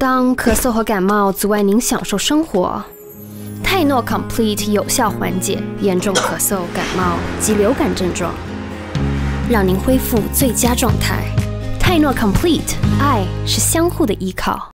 当咳嗽和感冒阻碍您享受生活泰诺 complete 有效缓解严重咳嗽感冒及流感症状让您恢复最佳状态。泰诺 complete 爱是相互的依靠。